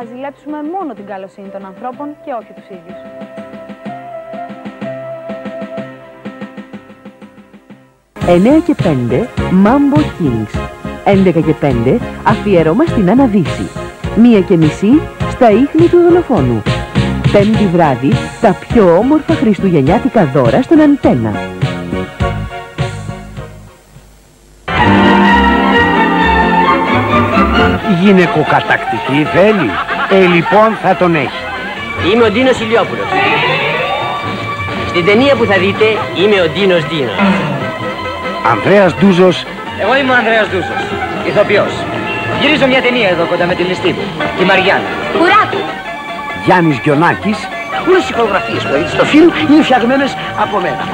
ας ζηλέψουμε μόνο την καλοσύνη των ανθρώπων και όχι τους ίδιους. «9 και 5 Mambo Kings». 11 και 5 αφιέρωμα στην Αναδύση. Μία και μισή στα ίχνη του δολοφόνου. Πέμπτη βράδυ τα πιο όμορφα χριστουγεννιάτικα δώρα στον Αντένα. Γυναικοκατακτική θέλεις; Ε, λοιπόν θα τον έχει. Είμαι ο Ντίνος Ηλιόπουλος. Στην ταινία που θα δείτε είμαι ο Ντίνος Ντίνος. Ανδρέας Ντούζος, Εγώ είμαι ο Ανδρέας Ντούσος, ηθοποιός. Γυρίζω μια ταινία εδώ κοντά με τη ληστή μου, τη Μαριάννα. Κουράκου! Γιάννης Γιονάκης, Όλες οι χορογραφίες που έχετε στο φιλμ είναι φτιαγμένες από μένα.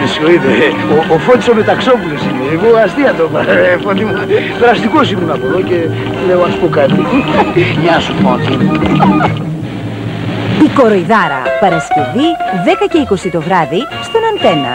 Με συγχωρείτε, ο, ο Φώτης ο Μεταξόπουλος είναι. Εγώ αστεία το είπα, ε, Φώτη μου. Περαστικός ήμουν από εδώ και λέω ας πω κάτι. Γεια σου Φώτη. Η Κοροϊδάρα, Παρασκευή 10 και 20 το βράδυ στον Αντένα.